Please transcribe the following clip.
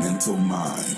Mental mind.